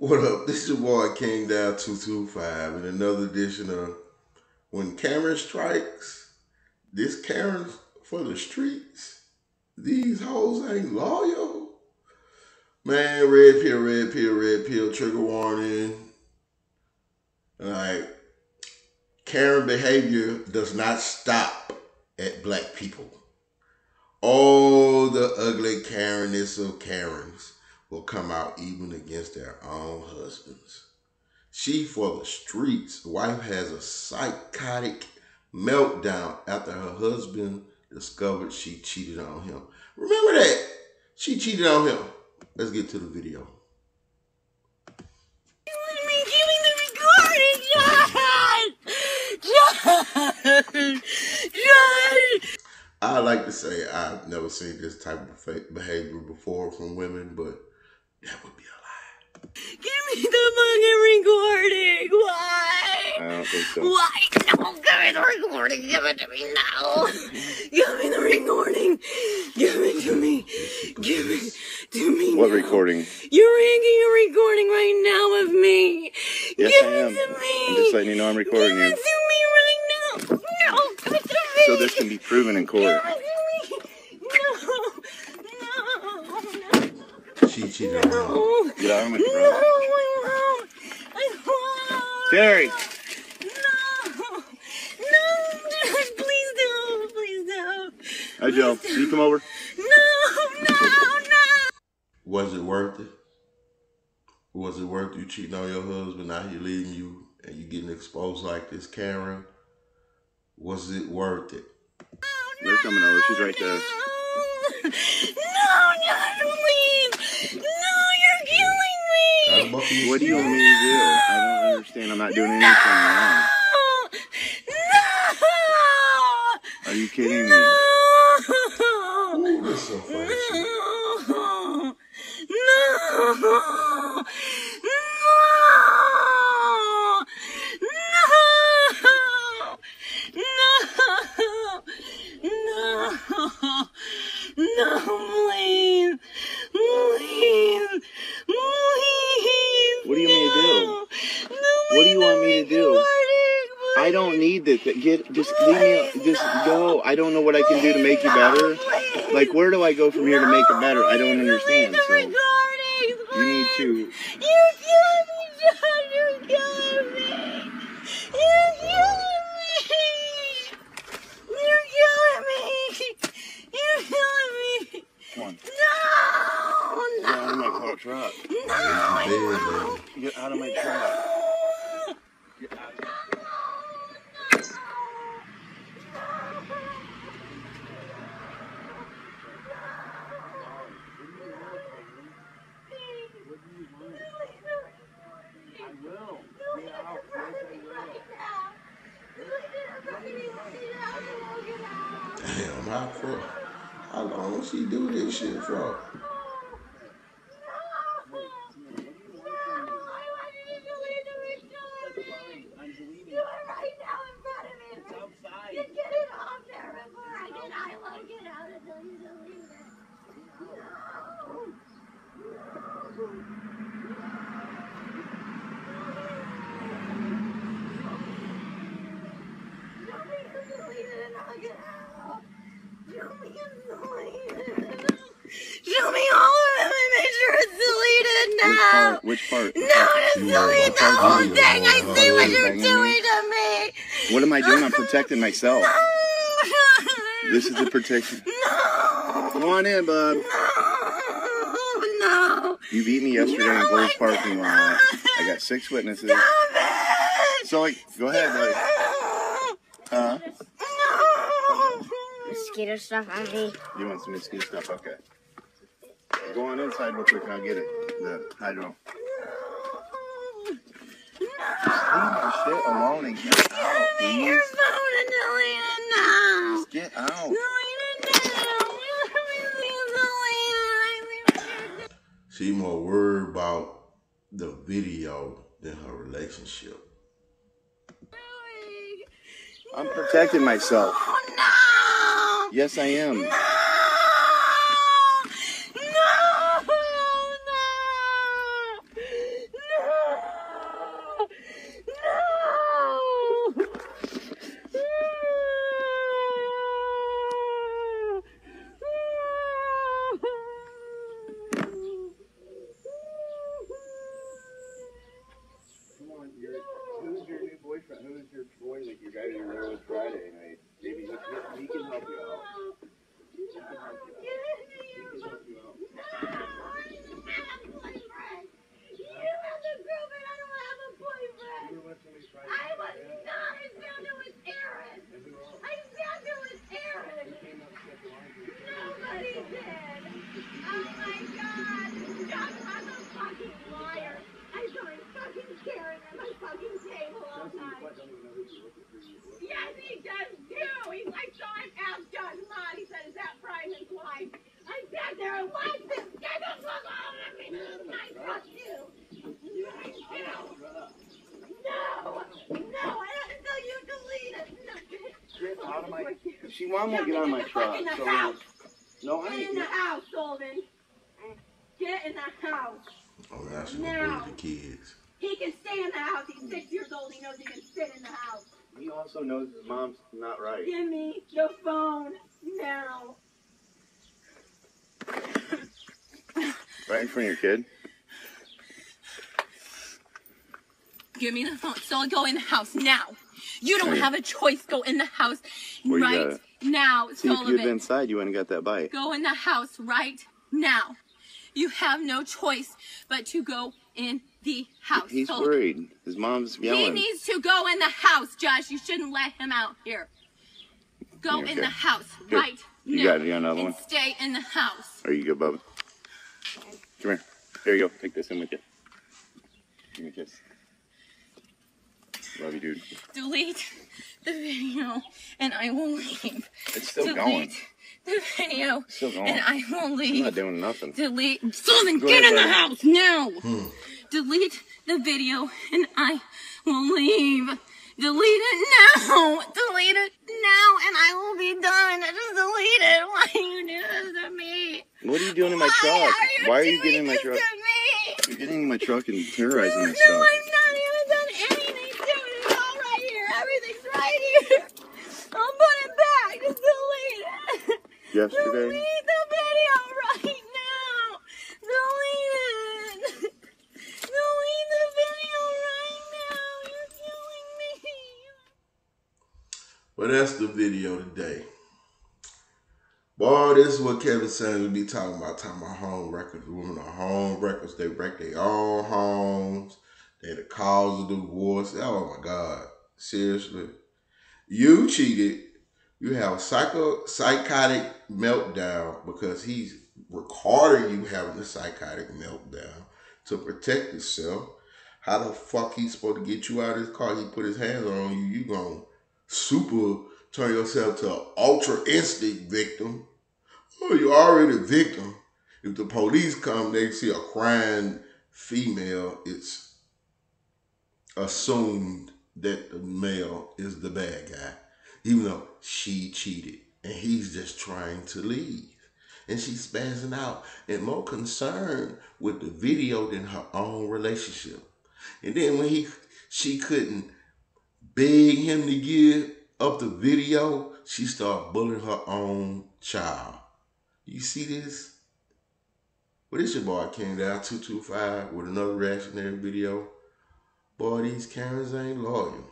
What up? This is boy King Dal 225 in another edition of When Karen Strikes. This Karen's for the streets. These hoes ain't loyal. Man, red pill, red pill, red pill, trigger warning. Like, Karen behavior does not stop at black people. All the ugly Karenness of Karens will come out even against their own husbands. She for the streets. Wife has a psychotic meltdown after her husband discovered she cheated on him. Remember that? She cheated on him. Let's get to the video. I like to say I've never seen this type of behavior before from women, but that would be a lie. Give me the fucking recording. Why? I don't think so. Why? No, give me the recording. Give it to me now. Give me the recording. Give it to me. Give it to me. What now. recording? You're making a recording right now of me. Yes, give I it am. to me. I'm just letting you know I'm recording give you. it to me right now. No, give it to me. So this can be proven in court. Give it to me. No, no, no. She cheated on. No. Get out of my No. I won't. I won't. Terry. No. No. Please don't. Please don't. Hi, Joe. Can you come over? No. No. No. Was it worth it? Was it worth you cheating on your husband? Now he leaving you and you getting exposed like this, Karen? Was it worth it? They're coming over. She's right there. No, not leave. No, you're killing me. Gotta buckle your What do you want me to do? I don't understand. I'm not doing anything wrong. No. Are you kidding me? No. Ooh, this so funny. No. No. No. No. No. No. No, please. Please. Please. What do you want me to do? No. No, What do you want me to do? I don't need this. Get just leave me. Just go. I don't know what I can do to make you better. Like where do I go from here to make it better? I don't understand. So you need to. You're me, John. You're killing me. You're me. You're me. You're me. Come on. No, Get out of my truck. no, I Bed, won't. baby. Get out of my truck. How long she do this shit for? Get it off there before I get I won't get out until you delete it. No. Show me you deleted and I'll get out. Show me you deleted. Show me all of them and make sure it's deleted Which now. Part? Which part? No, just You delete the are whole fucking thing. I evil. see what You're you're doing me. to me. What am I doing? I'm protecting myself. This is a protection. No. Come on in, bud. No. You beat me yesterday in No, Gold's parking lot. I got six witnesses. Stop it. So, like, go ahead, buddy. Huh? No. mosquito stuff on me. You want some mosquito stuff? Okay. Go on inside real quick and I'll get it. The hydro. Just leave my shit alone and get out, me your phone and delete it now. Just get out. Delete it now. Please delete it. She more worried about the video than her relationship. I'm protecting myself. Oh no! Yes, I am. No! No! No! at my fucking table all night. Yes, he does too. He's like, so I'm asked Josh Mott. He said, is that Fryman's wife? I sat there and watched this. Get the fuck out of me. I trust you. I do. No, no, I don't until you delete it. No. Get out of my. She mom won't get on my Get the fuck truck. in the So house. no, I Get in the house, Sullivan. Get in the house. Oh, now she gonna Now. the kids. He can stay in the house. He's six years old. He knows he can sit in the house. He also knows his mom's not right. Give me the phone now. Right in front of your kid. Give me the phone. So go in the house now. You don't have a choice. Go in the house Where right got it? now, See, if you had been inside, you wouldn't have got that bite. Go in the house right now. You have no choice but to go in the house. He's Sullivan. worried. His mom's yelling. He needs to go in the house, Josh. You shouldn't let him out here. Go Okay. in the house Here. right You now. got it. You got another one? stay in the house. Are you good, Bubba? Come here. Here you go. Take this in with you. Give me a kiss. Love you, dude. Delete the video, and I will leave. It's still Delete going. the video, Still going. and I will leave. I'm not doing nothing. Delete. Sullivan, Go get ahead, in the buddy. house now. Hmm. Delete the video, and I will leave. Delete it now. Delete it now, and I will be done. Just delete it. Why you do this to me? What are you doing in my Why truck? Are Why are you getting in my truck? To me? You're getting in my truck and terrorizing no, my no, stuff. I've not even done anything to it. It's all right here. Everything's right here. I'll put it back. Just delete it. Yesterday, Delete the video right now. Delete it. Delete the video right now. You're killing me. Well, that's the video today. Boy, this is what Kevin Samuels be talking about, talking about home records. Women are home records. They break their own homes. They're the cause of divorce. Oh my God. Seriously. You cheated. You have a psycho psychotic meltdown because he's recording you having a psychotic meltdown to protect yourself. How the fuck he's supposed to get you out of his car? He put his hands on you. You gonna super turn yourself to ultra instinct victim. Oh, you're already a victim. If the police come, they see a crying female, it's assumed that the male is the bad guy, even though she cheated and he's just trying to leave. And she's spazzing out and more concerned with the video than her own relationship. And then when he she couldn't beg him to give up the video, she started bullying her own child. You see this? Well, this your boy King Dal 225 with another reactionary video. Boy, these Karens ain't loyal.